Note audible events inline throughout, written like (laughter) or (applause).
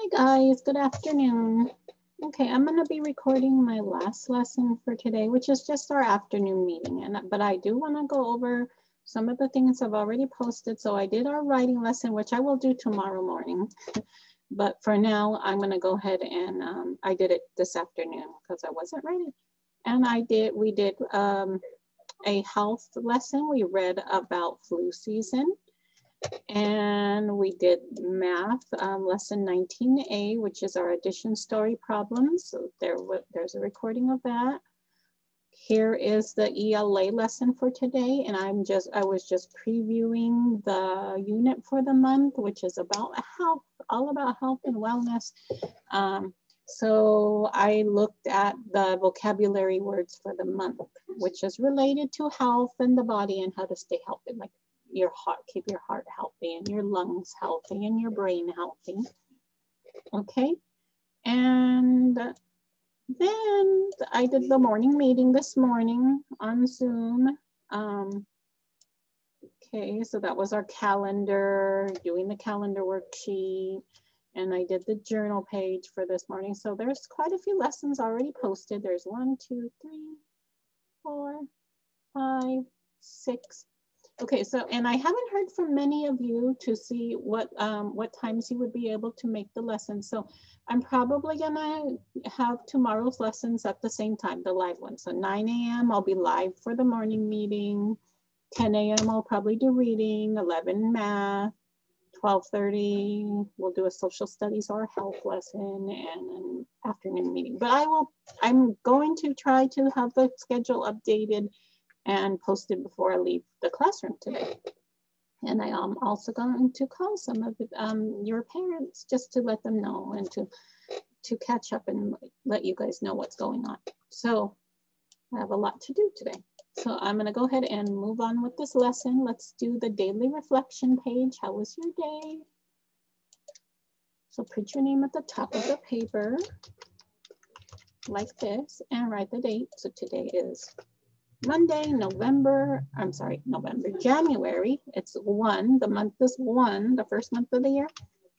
Hi guys, good afternoon. Okay, I'm gonna be recording my last lesson for today, which is just our afternoon meeting. And But I do wanna go over some of the things I've already posted. So I did our writing lesson, which I will do tomorrow morning. but for now, I'm gonna go ahead and um, I did it this afternoon because I wasn't ready. And I did, we did um, a health lesson. We read about flu season and we did math um, lesson 19A, which is our addition story problems. So there, there's a recording of that. Here is the ELA lesson for today. And I'm just, I was just previewing the unit for the month, which is about health, all about health and wellness. Um, so I looked at the vocabulary words for the month, which is related to health and the body and how to stay healthy, like your heart, keep your heart healthy and your lungs healthy and your brain healthy. Okay. And then I did the morning meeting this morning on Zoom. Um, okay, so that was our calendar, doing the calendar worksheet. And I did the journal page for this morning. So there's quite a few lessons already posted. There's one, two, three, four, five, six, Okay, so, and I haven't heard from many of you to see what um, what times you would be able to make the lesson. So I'm probably gonna have tomorrow's lessons at the same time, the live one. So 9 a.m. I'll be live for the morning meeting. 10 a.m. I'll probably do reading, 11 math, 12.30 we'll do a social studies or health lesson and an afternoon meeting. But I will, I'm going to try to have the schedule updated and posted before I leave the classroom today. And I am also going to call some of um, your parents just to let them know and to, to catch up and let you guys know what's going on. So I have a lot to do today. So I'm gonna go ahead and move on with this lesson. Let's do the daily reflection page. How was your day? So put your name at the top of the paper like this and write the date. So today is Monday, November, I'm sorry, November, January, it's one, the month is one, the first month of the year.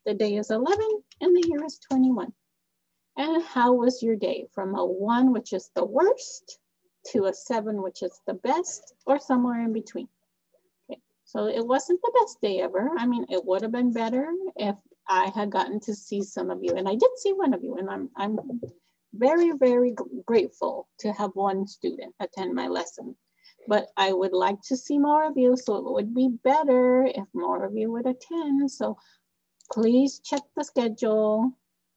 The day is 11 and the year is 21. And how was your day? From a one, which is the worst, to a seven, which is the best, or somewhere in between. Okay, so it wasn't the best day ever. I mean, it would have been better if I had gotten to see some of you. And I did see one of you, and I'm, I'm very, very grateful to have one student attend my lesson. But I would like to see more of you, so it would be better if more of you would attend. So please check the schedule,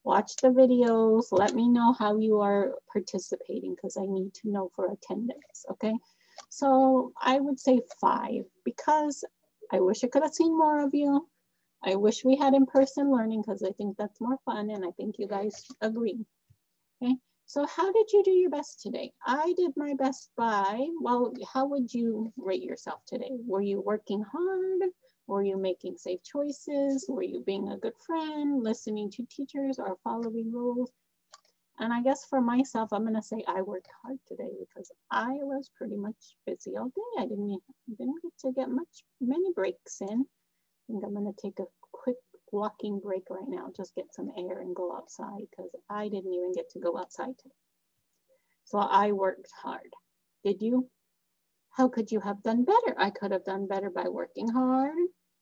watch the videos, let me know how you are participating because I need to know for attendance, okay? So I would say five because I wish I could have seen more of you. I wish we had in-person learning because I think that's more fun and I think you guys agree. Okay, so how did you do your best today? I did my best by, well, how would you rate yourself today? Were you working hard? Were you making safe choices? Were you being a good friend, listening to teachers or following rules? And I guess for myself, I'm gonna say I worked hard today because I was pretty much busy all day. I didn't, didn't get to get much, many breaks in. I think I'm gonna take a walking break right now, just get some air and go outside because I didn't even get to go outside today. So I worked hard. Did you? How could you have done better? I could have done better by working hard,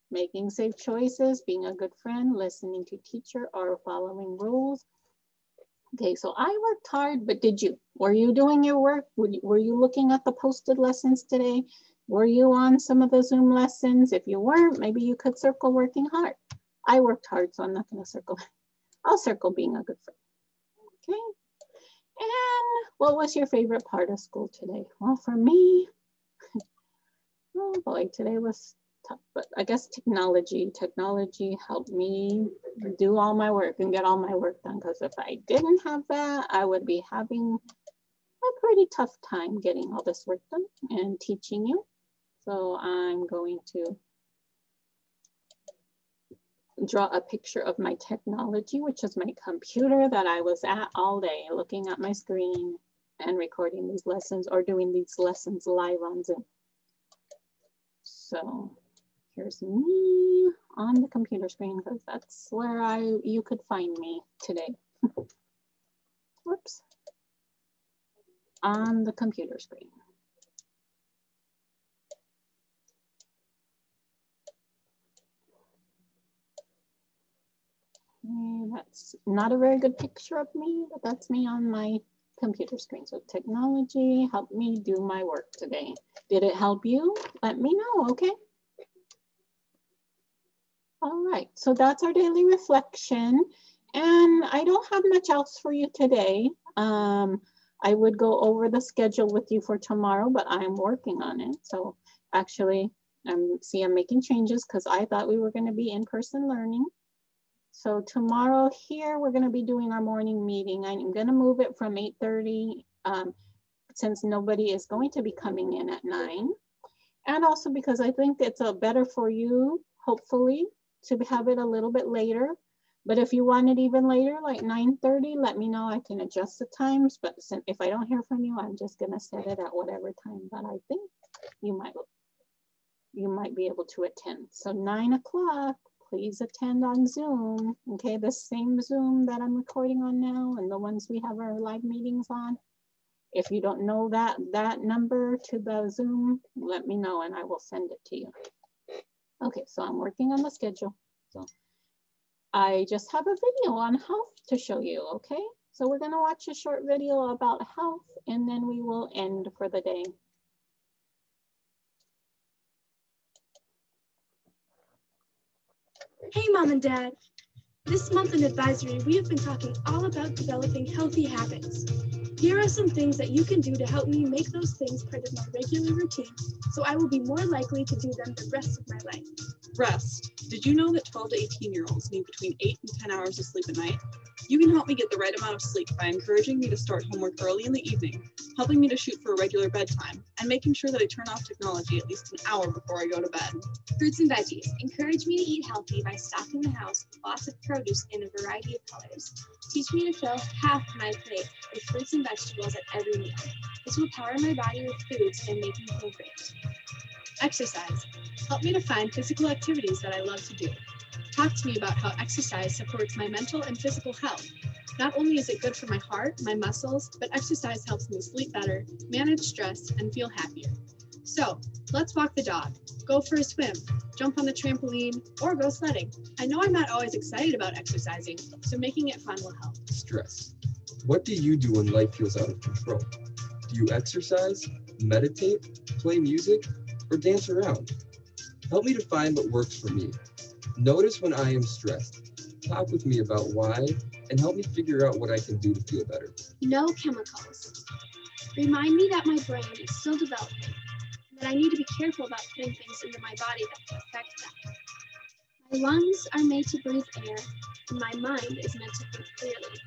making safe choices, being a good friend, listening to teacher or following rules. Okay, so I worked hard, but did you? Were you doing your work? Were you looking at the posted lessons today? Were you on some of the Zoom lessons? If you weren't, maybe you could circle working hard. I worked hard, so I'm not going to circle. (laughs) I'll circle being a good friend. Okay. And what was your favorite part of school today? Well, for me, (laughs) oh boy, today was tough, but I guess technology, technology helped me do all my work and get all my work done. Because if I didn't have that, I would be having a pretty tough time getting all this work done and teaching you. So I'm going to draw a picture of my technology, which is my computer that I was at all day, looking at my screen and recording these lessons or doing these lessons live on Zoom. So here's me on the computer screen because that's where I you could find me today. (laughs) Whoops. On the computer screen. That's not a very good picture of me, but that's me on my computer screen. So technology helped me do my work today. Did it help you? Let me know, okay? All right, so that's our daily reflection. And I don't have much else for you today. Um, I would go over the schedule with you for tomorrow, but I'm working on it. So actually, I'm see I'm making changes because I thought we were going to be in-person learning. So tomorrow here, we're gonna be doing our morning meeting. I'm gonna move it from 8.30 um, since nobody is going to be coming in at nine. And also because I think it's a better for you, hopefully, to have it a little bit later. But if you want it even later, like 9.30, let me know. I can adjust the times. But if I don't hear from you, I'm just gonna set it at whatever time that I think you might you might be able to attend. So nine o'clock, please attend on Zoom. Okay, the same Zoom that I'm recording on now and the ones we have our live meetings on. If you don't know that, that number to the Zoom, let me know and I will send it to you. Okay, so I'm working on the schedule. So I just have a video on health to show you, okay? So we're gonna watch a short video about health and then we will end for the day. Hey, Mom and Dad. This month in advisory, we have been talking all about developing healthy habits. Here are some things that you can do to help me make those things part of my regular routine so I will be more likely to do them the rest of my life. Rest. Did you know that 12 to 18 year olds need between 8 and 10 hours of sleep a night? You can help me get the right amount of sleep by encouraging me to start homework early in the evening, helping me to shoot for a regular bedtime, and making sure that I turn off technology at least an hour before I go to bed. Fruits and veggies. Encourage me to eat healthy by stocking the house with lots of produce in a variety of colors. Teach me to fill half my plate with fruits and vegetables at every meal. This will power my body with foods and make me feel great. Exercise. Help me to find physical activities that I love to do. Talk to me about how exercise supports my mental and physical health. Not only is it good for my heart, my muscles, but exercise helps me sleep better, manage stress, and feel happier. So let's walk the dog, go for a swim, jump on the trampoline, or go sledding. I know I'm not always excited about exercising, so making it fun will help. Stress. What do you do when life feels out of control? Do you exercise, meditate, play music, or dance around? Help me to find what works for me. Notice when I am stressed. Talk with me about why and help me figure out what I can do to feel better. No chemicals. Remind me that my brain is still developing and that I need to be careful about putting things into my body that can affect them. My lungs are made to breathe air, and my mind is meant to think clearly.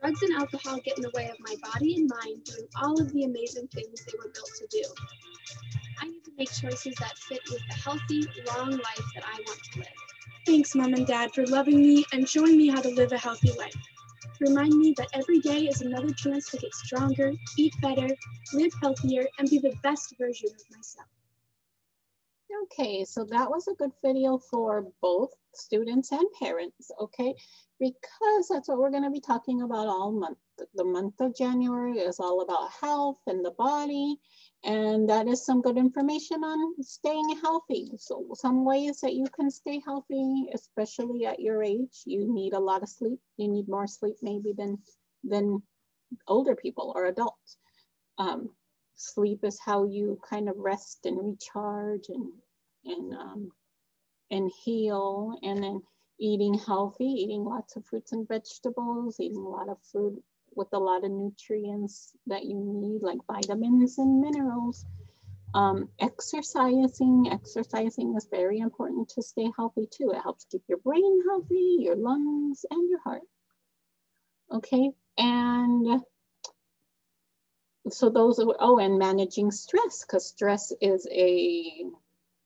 Drugs and alcohol get in the way of my body and mind doing all of the amazing things they were built to do. I need to make choices that fit with the healthy, long life that I want to live. Thanks, Mom and Dad, for loving me and showing me how to live a healthy life. Remind me that every day is another chance to get stronger, eat better, live healthier, and be the best version of myself. Okay, so that was a good video for both students and parents, okay? Because that's what we're gonna be talking about all month. The month of January is all about health and the body and that is some good information on staying healthy. So some ways that you can stay healthy, especially at your age, you need a lot of sleep. You need more sleep maybe than, than older people or adults. Um, sleep is how you kind of rest and recharge and, and, um, and heal. And then eating healthy, eating lots of fruits and vegetables, eating a lot of food with a lot of nutrients that you need, like vitamins and minerals. Um, exercising, exercising is very important to stay healthy too. It helps keep your brain healthy, your lungs, and your heart. Okay, and so those are, oh, and managing stress, because stress is a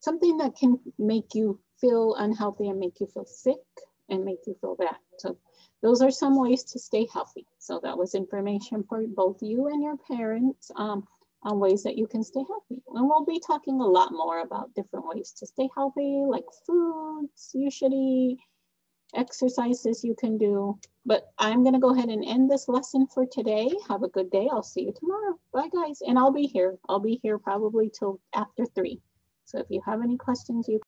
something that can make you feel unhealthy and make you feel sick and make you feel bad. So those are some ways to stay healthy. So that was information for both you and your parents. Um, on ways that you can stay healthy. And we'll be talking a lot more about different ways to stay healthy, like foods you should eat, exercises you can do. But I'm going to go ahead and end this lesson for today. Have a good day. I'll see you tomorrow. Bye, guys. And I'll be here. I'll be here probably till after three. So if you have any questions, you